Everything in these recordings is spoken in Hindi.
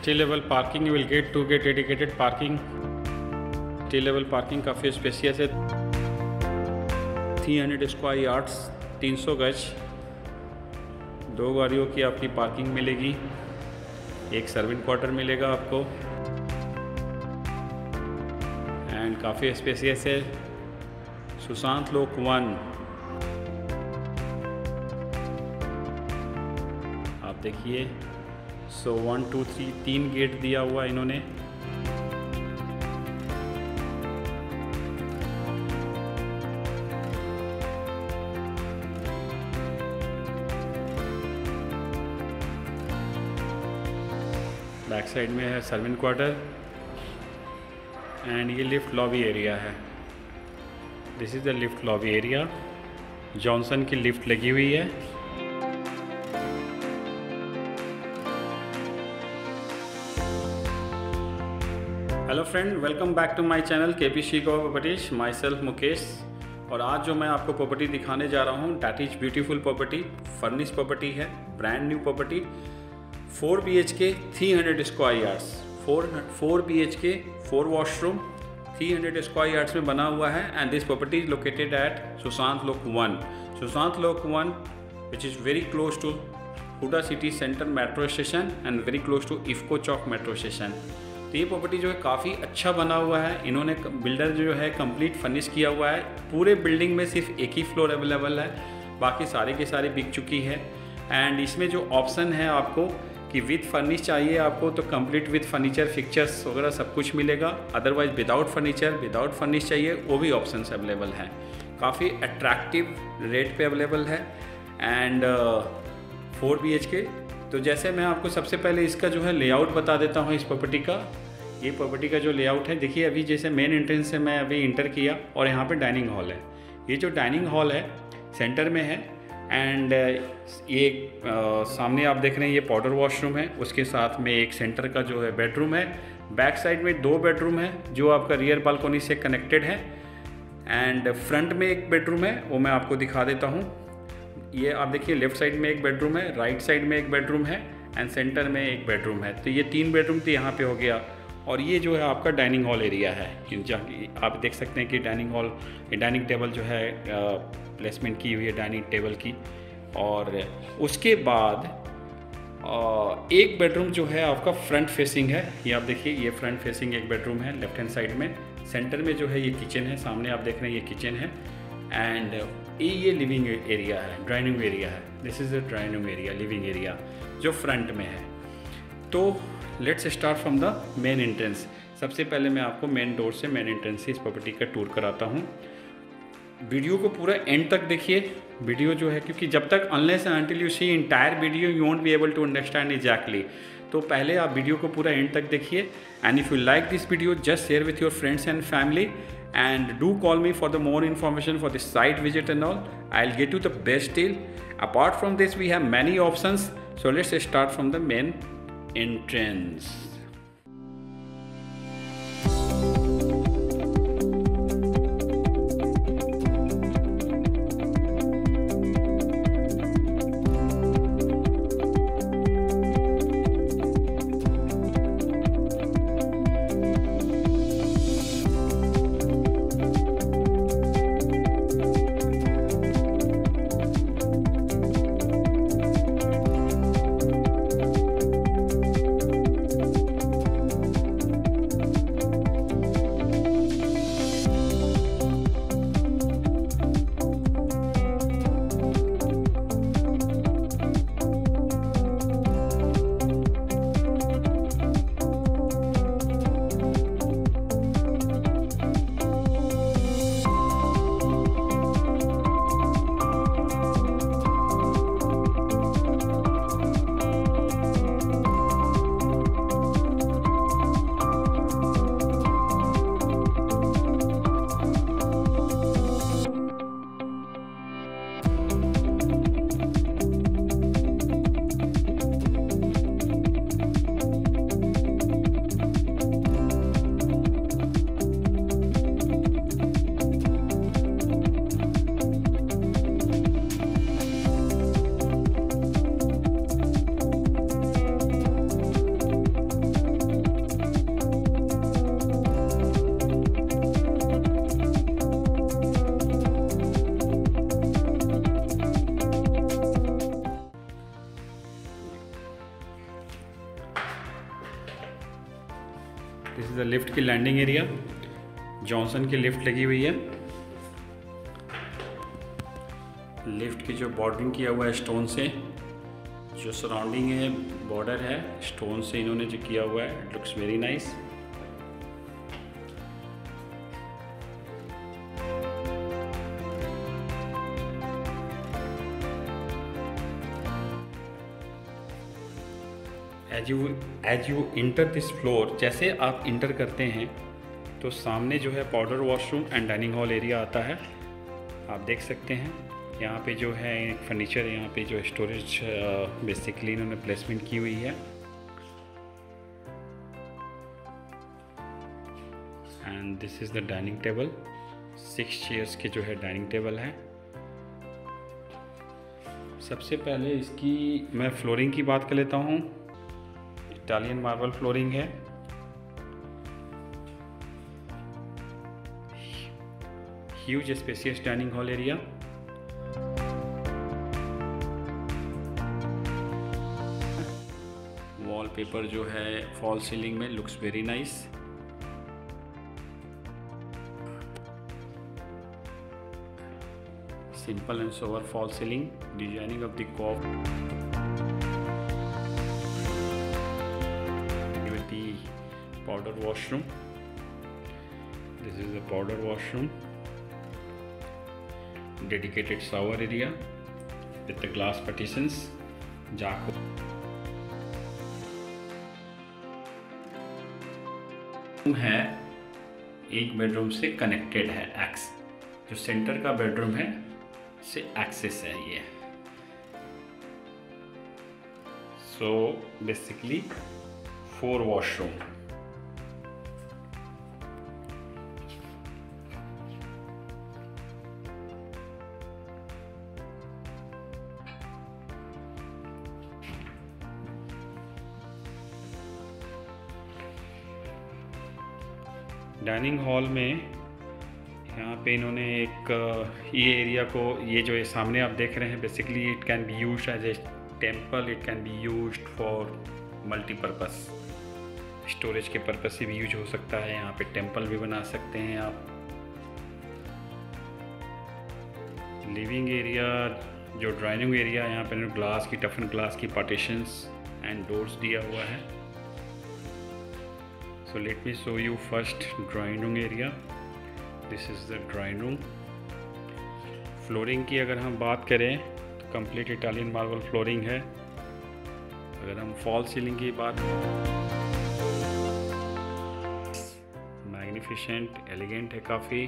level parking, you will get to get dedicated parking. Street level parking काफ़ी स्पेसियस है। 300 स्क्वायर यार्ड्स 300 गज। दो गाड़ियों की आपकी पार्किंग मिलेगी। एक सर्विंग क्वार्टर मिलेगा आपको। एंड काफ़ी स्पेसियस है। सुशांत लोक वन। आप देखिए। सो वन टू थ्री तीन गेट दिया हुआ इन्होंने। बैक साइड में है सर्विन क्वार्टर एंड ये लिफ्ट लॉबी एरिया है। This is the lift lobby area Johnson की लिफ्ट लगी हुई है। Friend welcome back to my channel K P she properties my self Mukesh और आज जो मैं आपको प्रॉपर्टी दिखाने जा रहा हूँ that is beautiful property furnish property है brand new property four B H K three hundred square yards four four B H K four washroom three hundred square yards में बना हुआ है and this property is located at Sushant Lok one Sushant Lok one which is very close to Huda city centre metro station and very close to IFFCO Chowk metro station तो ये प्रॉपर्टी जो है काफ़ी अच्छा बना हुआ है। इन्होंने बिल्डर जो है कंप्लीट फर्निश किया हुआ है। पूरे बिल्डिंग में सिर्फ़ एक ही फ्लोर अवेलेबल है। बाकी सारे के सारी बिक चुकी है। एंड इसमें जो ऑप्शन है आपको कि विथ फर्निश चाहिए आपको तो कंप्लीट विथ फर्नीचर फिक्चर्स वगैरह सब कुछ मिलेगा। Otherwise without furniture without furnish चाहिए, वो भी ऑप्शन अवेलेबल हैं। काफ़ी अट्रैक्टिव रेट पे अवेलेबल है। And four B H K तो जैसे मैं आपको सबसे पहले इसका जो है लेआउट बता देता हूँ इस प्रॉपर्टी का। ये प्रॉपर्टी का जो लेआउट है देखिए अभी जैसे मेन एंट्रेंस से मैं अभी इंटर किया और यहाँ पे डाइनिंग हॉल है। ये जो डाइनिंग हॉल है सेंटर में है एंड ये आ, सामने आप देख रहे हैं ये पाउडर वॉशरूम है। उसके साथ में एक सेंटर का जो है बेडरूम है। बैक साइड में दो बेडरूम है जो आपका रियर बालकोनी से कनेक्टेड है। एंड फ्रंट में एक बेडरूम है वो मैं आपको दिखा देता हूँ। ये आप देखिए लेफ़्ट साइड में एक बेडरूम है राइट साइड में एक बेडरूम है एंड सेंटर में एक बेडरूम है। तो ये तीन बेडरूम तो यहाँ पे हो गया। और ये जो है आपका डाइनिंग हॉल एरिया है। जहाँ आप देख सकते हैं कि डाइनिंग हॉल डाइनिंग टेबल जो है प्लेसमेंट की हुई है डाइनिंग टेबल की। और उसके बाद एक बेडरूम जो है आपका फ्रंट फेसिंग है। ये आप देखिए, ये फ्रंट फेसिंग एक बेडरूम है लेफ़्ट हैंड साइड में। सेंटर में जो है ये किचन है, सामने आप देख रहे हैं ये किचन है। एंड ये लिविंग एरिया है ड्राइनिंग एरिया है. This is the dining area living area जो फ्रंट में है. तो let's start from the main entrance सबसे पहले मैं आपको मेन डोर से मेन एंट्रेंस से इस प्रॉपर्टी का टूर कराता हूँ. वीडियो को पूरा एंड तक देखिए. वीडियो जो है, क्योंकि जब तक unless until you see entire video you won't be able to understand exactly तो पहले आप वीडियो को पूरा एंड तक देखिए. And if you like this video just share with your friends and family and do call me for the more information for the site visit and all. I'll get you the best deal. Apart from this we have many options. So let's start from the main entrance the lift की लैंडिंग एरिया जॉनसन की लिफ्ट लगी हुई है। लिफ्ट की जो बॉर्डरिंग किया हुआ है स्टोन से, जो सराउंडिंग है बॉर्डर है स्टोन से इन्होंने जो किया हुआ है it looks very nice as you as you enter this floor जैसे आप इंटर करते हैं तो सामने जो है powder washroom and dining hall area आता है। आप देख सकते हैं, यहाँ पे जो है फर्नीचर यहाँ पे जो स्टोरेज बेसिकली इन्होंने प्लेसमेंट की हुई है। And this is the dining table six chairs के जो है डाइनिंग टेबल है। सबसे पहले इसकी मैं फ्लोरिंग की बात कर लेता हूँ। इटालियन मार्बल फ्लोरिंग है। Huge spacious dining hall area wallpaper जो है फॉल सीलिंग में looks very nice simple and sober fall ceiling, designing of the cop powder washroom this is the powder washroom dedicated shower area with the glass partitions जाको है एक बेडरूम से कनेक्टेड है एक्स जो सेंटर का बेडरूम है से एक्सेस है ये so basically four washroom dining hall में यहाँ पे इन्होंने एक ये एरिया को, ये जो है सामने आप देख रहे हैं basically it can be use as a temple it can be use for multipurpose storage के पर्पज़ से भी यूज़ हो सकता है, यहाँ पे टेंपल भी बना सकते हैं आप। लिविंग एरिया जो ड्राइनिंग एरिया यहाँ पे ग्लास की टफन ग्लास की पार्टीशंस एंड डोर्स दिया हुआ है। So let me show you first drawing room area this is the drawing room flooring की अगर हम बात करें तो कंप्लीट इटालियन मार्बल फ्लोरिंग है। अगर हम फॉल सीलिंग की बात मैग्निफिशेंट एलिगेंट है काफ़ी।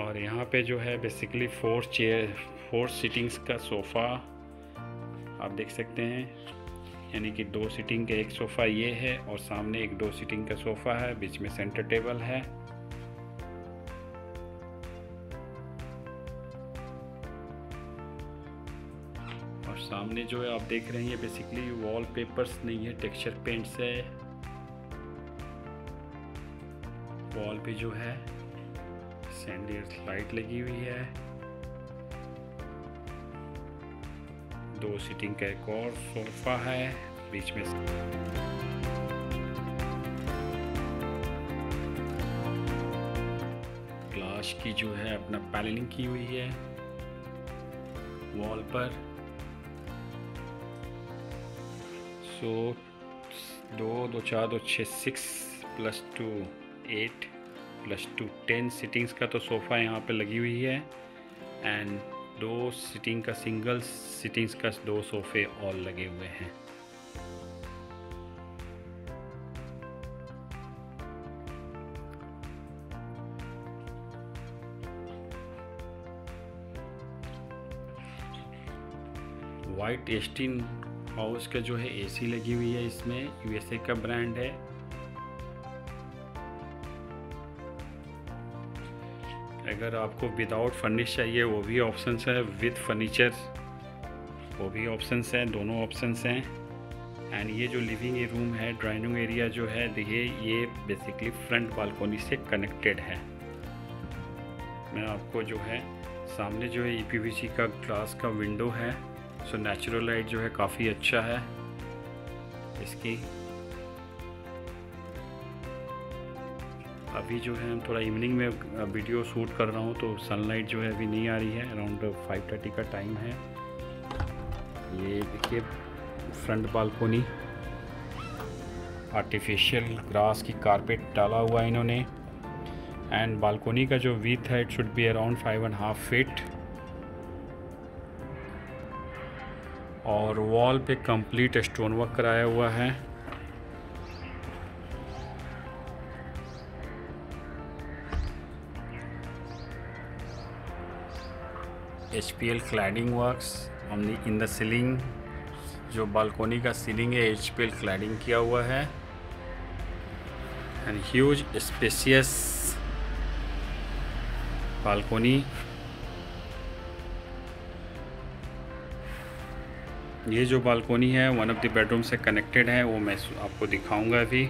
और यहाँ पे जो है basically four chair four seatings का सोफ़ा आप देख सकते हैं। यानी कि दो सीटिंग का एक सोफ़ा ये है और सामने एक दो सीटिंग का सोफ़ा है, बीच में सेंटर टेबल है। और सामने जो है, आप देख रहे हैं बेसिकली वॉल पेपर्स नहीं है टेक्सचर पेंट्स है। वॉल पे जो है सैंडियर लाइट लगी हुई है। दो सीटिंग का एक और सोफा है, बीच में ग्लास की जो है, अपना पैनलिंग की हुई है, वॉल पर। सो, दो दो चार, दो छः, six, plus two, eight, plus two, ten seatings का तो सोफ़ा यहाँ पे लगी हुई है। एंड दो सीटिंग का सिंगल सीटिंग्स का दो सोफ़े और लगे हुए हैं। वाइट एस्टिन हाउस का जो है एसी लगी हुई है, इसमें यूएसए का ब्रांड है। अगर आपको विदाउट फर्निश चाहिए, वो भी ऑप्शन है. विद फर्नीचर वो भी ऑप्शन हैं. दोनों ऑप्शन हैं. एंड ये जो लिविंग रूम है ड्राइंग एरिया जो है, देखिए, ये बेसिकली फ्रंट बालकोनी से कनेक्टेड है. मैं आपको जो है, सामने जो है ईपीवीसी का ग्लास का विंडो है. सो नेचुरल लाइट जो है, काफ़ी अच्छा है. इसकी अभी जो है थोड़ा इवनिंग में वीडियो शूट कर रहा हूँ तो सनलाइट जो है अभी नहीं आ रही है। अराउंड फाइव थर्टी का टाइम है। ये देखिए फ्रंट बालकोनी आर्टिफिशियल ग्रास की कारपेट डाला हुआ है इन्होंने। एंड बालकोनी का जो वीथ है it should be around five and half feet और वॉल पे कंप्लीट स्टोन वर्क कराया हुआ है। H P cladding works in the ceiling जो बालकोनी का सीलिंग है एच पी एल क्लैडिंग किया हुआ है। एंड ह्यूज स्पेसियस बालकोनी ये जो बालकोनी है वन ऑफ़ द बेडरूम से कनेक्टेड है, वो मैं आपको दिखाऊँगा अभी।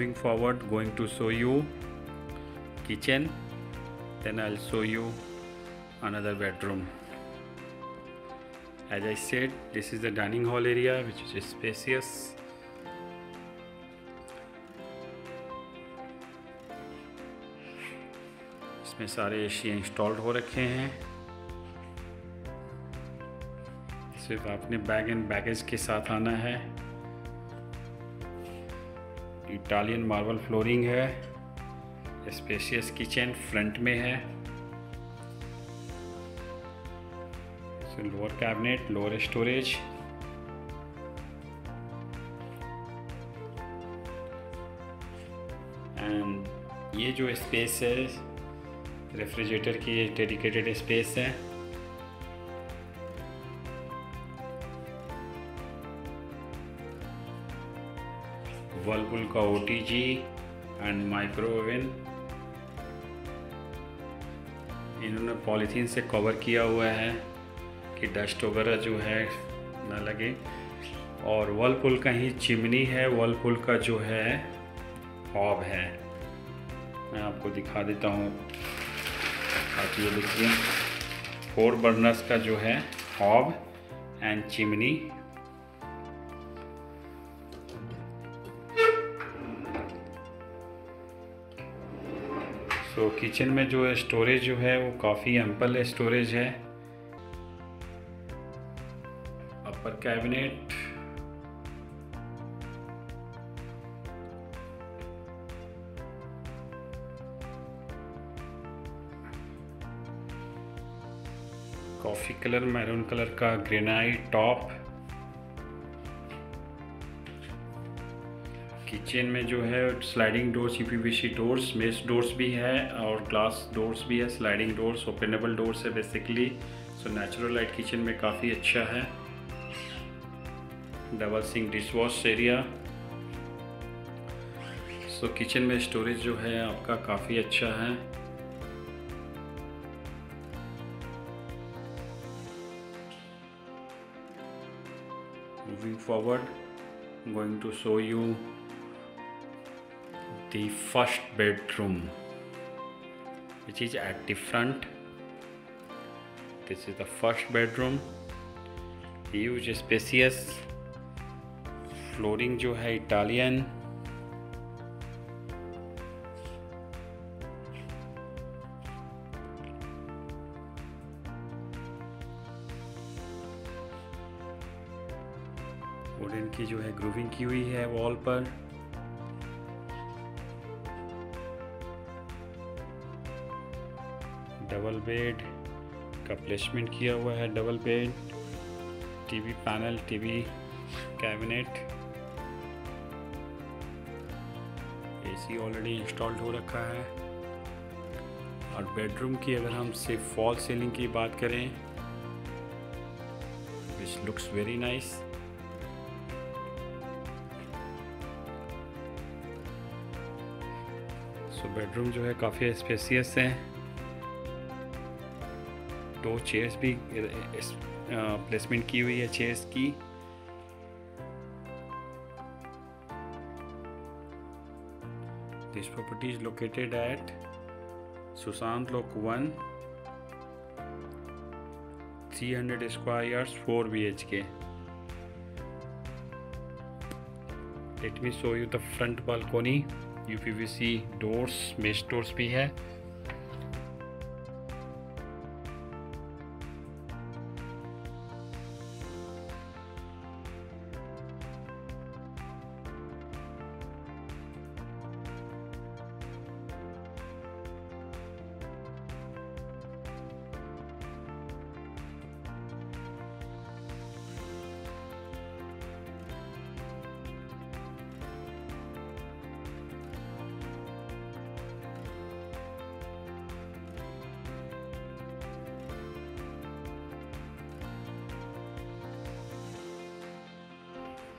Moving forward going to show you kitchen then I'll show you another bedroom as I said this is the dining hall area which is spacious इसमें सारे एशिया इंस्टॉल्ड हो रखे हैं सिर्फ़ आपने बैग एंड बैगेज के साथ आना है इटालियन मार्बल फ्लोरिंग है स्पेशियस किचन फ्रंट में है। Lower cabinet lower storage and ये जो स्पेस है रेफ्रिजरेटर की डेडिकेटेड स्पेस है। वर्लपुल का O T G and micro oven इन्होंने पॉलीथीन से कवर किया हुआ है कि डस्ट वगैरह जो है ना लगे। और वर्लपुल का ही चिमनी है वर्लपुल का जो है हॉब है। मैं आपको दिखा देता हूँ। आप ये देखिए। फोर बर्नर्स का जो है hob and chimney so, kitchen में जो है स्टोरेज जो है वो काफ़ी एम्पल है स्टोरेज है। Upper cabinet coffee colour maroon colour का ग्रेनाइट टॉप किचन में जो है sliding door C doors mesh doors भी है और ग्लास डोर्स भी है स्लाइडिंग डोर्स ओपनेबल डोर्स है basically so natural light kitchen में काफ़ी अच्छा है। Double sink dish wash area so kitchen में स्टोरेज जो है आपका काफ़ी अच्छा है। Moving forward I'm going to show you the first bedroom which is at the front this is the first bedroom huge spacious flooring जो है इटालियन वुडन की जो है ग्रूविंग की हुई है वॉल पर डबल बेड का प्लेसमेंट किया हुआ है double bed TV panel TV cabinet AC already installed हो रखा है। और बेडरूम की अगर हम सिर्फ़ फॉल सीलिंग की बात करें which looks very nice so bedroom जो है काफ़ी स्पेसियस है। दो चेयर्स भी प्लेसमेंट की हुई है चेयर्स की। This property is located at Sushant Lok one three hundred squares four B H K let me show you the front balcony U P V C doors mesh doors भी है।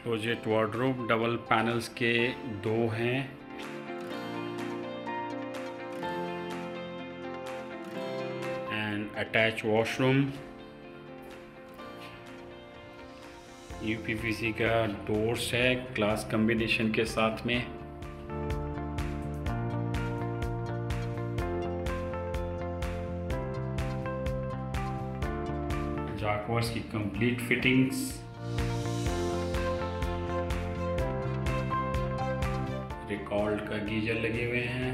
क्लोजेट वार्ड्रोब डबल पैनल्स के दो हैं। एंड अटैच वॉशरूम यूपीपीसी का डोर्स है क्लास कॉम्बिनेशन के साथ में। जाकवर्स की कंप्लीट फिटिंग्स रिकॉल्ड का गीजर लगे हुए हैं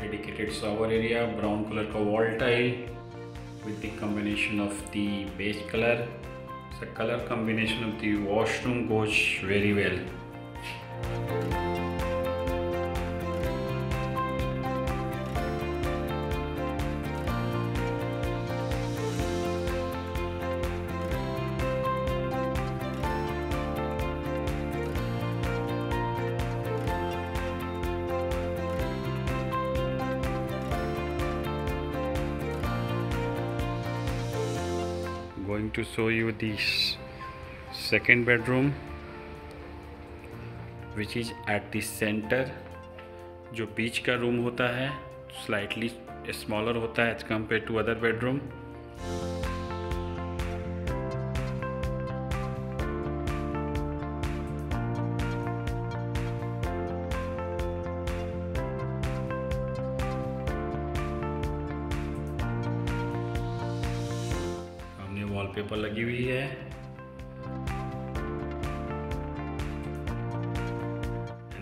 dedicated shower area brown colour का wall tile with the combination of the base colour colour combination of the washroom goes very well. Going to show you this second bedroom which is at the center जो बीच का रूम होता है स्लाइटली स्मॉलर होता है as compare to other bedroom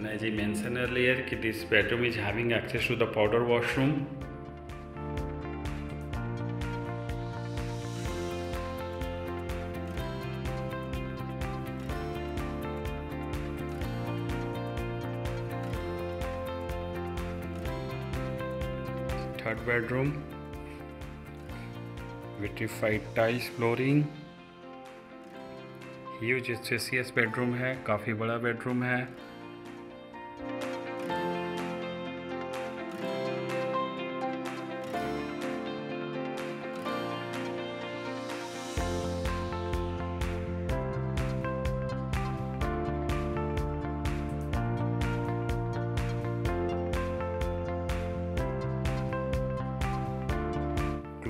And as I mentioned earlier, this bedroom is having access to the powder washroom. Third bedroom, vitrified tiles flooring. Huge spacious bedroom है काफ़ी बड़ा बेडरूम है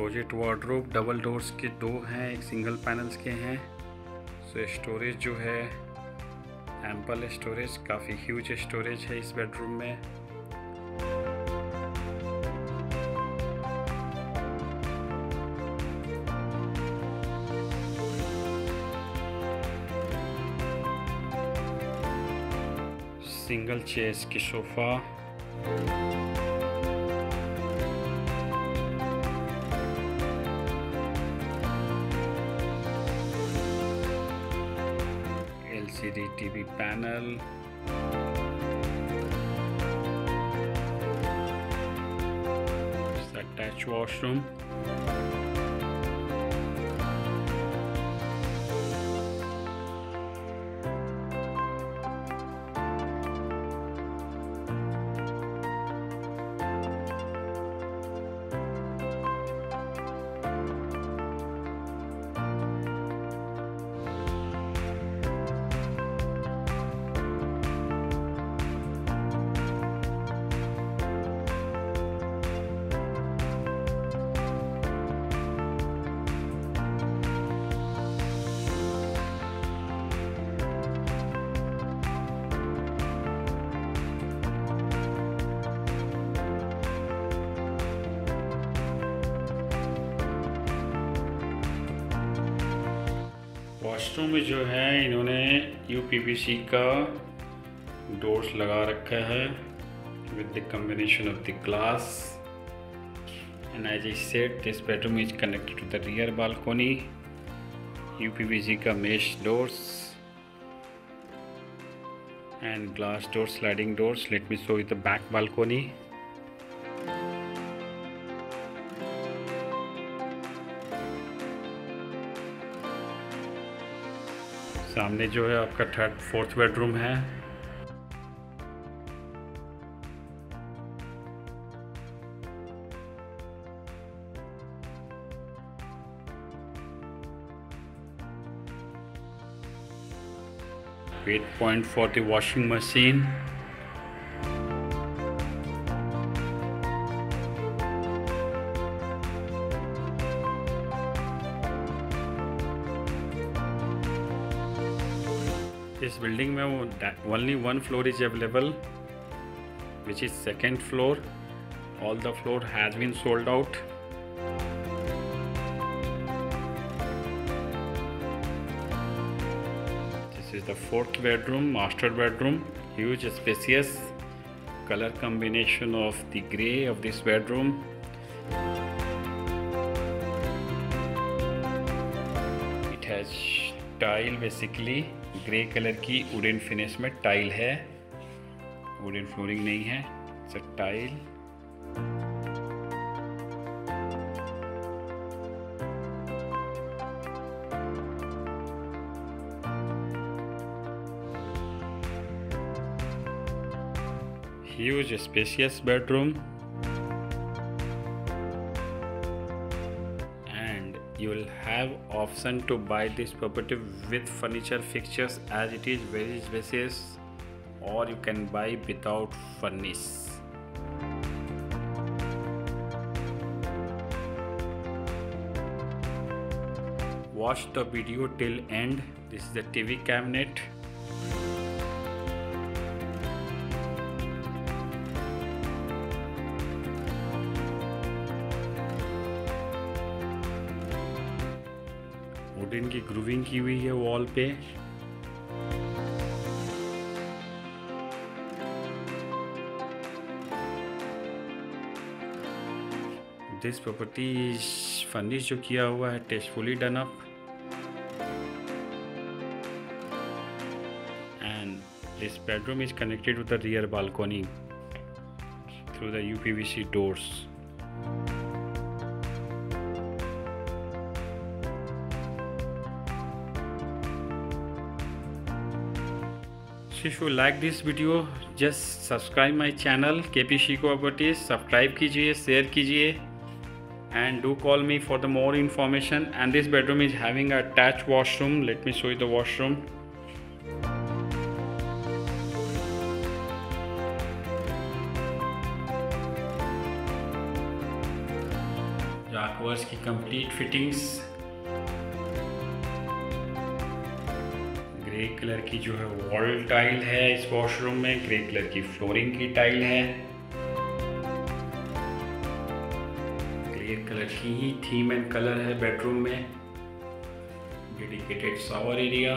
क्लोजेट वार्ड्रोब, डबल डोर्स के दो हैं, एक सिंगल पैनल्स के हैं। सो स्टोरेज जो है एम्पल स्टोरेज काफ़ी ह्यूज स्टोरेज है इस बेडरूम में। सिंगल चेयर्स की sofa TV panel. Attached washroom washroom में जो है, इन्होंने यू का डोर्स लगा रखा है with the combination of the glass and as I said this bedroom is connected to the rear balcony you का mesh doors and glass door sliding doors, let me show you the back balcony. सामने जो है आपका थर्ड फोर्थ बेडरूम है। 8.40 washing machine इस बिल्डिंग में वो only one floor is available which is second floor all the floor has been sold out is the fourth bedroom master bedroom huge spacious color combination of the gray of this bedroom it has tile basically Grey colour की वुडन फिनिश में टाइल है। वुडन फ्लोरिंग नहीं है a tile huge, spacious bedroom have option to buy this property with furniture fixtures as it is very spacious or you can buy without furnish watch the video till end. This is the tv cabinet wooden की ग्रूविंग की हुई है वॉल पे। दिस प्रॉपर्टी फर्निश जो किया हुआ है tastefully done up and this bedroom is connected with the rear balcony through the UPVC doors if you like this video just subscribe my channel के पी शी को सब्सक्राइब कीजिए शेयर कीजिए and do call me for the more information and this bedroom is having attach washroom let me show you the washroom की कंप्लीट फिटिंग्स ग्रे कलर की जो है वॉल टाइल है इस वॉशरूम में, ग्रे कलर की फ्लोरिंग की टाइल है। ग्रे कलर की ही थीम एंड कलर है बेडरूम में। Dedicated shower area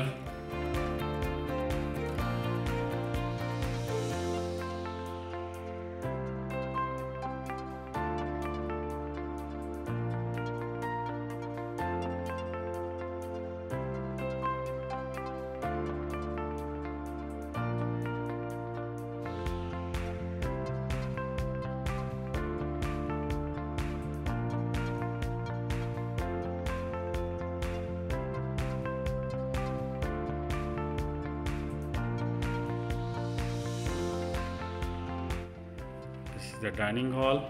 the dining hall.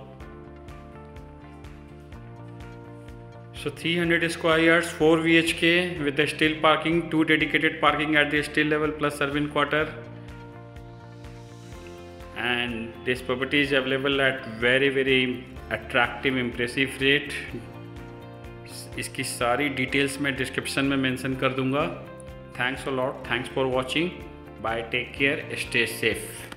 So 300 square yards, 4 VHK with the still parking, 2 dedicated parking at the still level plus servant quarter. And this property is available at very very attractive impressive rate. इसकी सारी डिटेल्स मैं डिस्क्रिप्शन में मेंशन कर दूँगा thanks a lot thanks for watching bye take care stay safe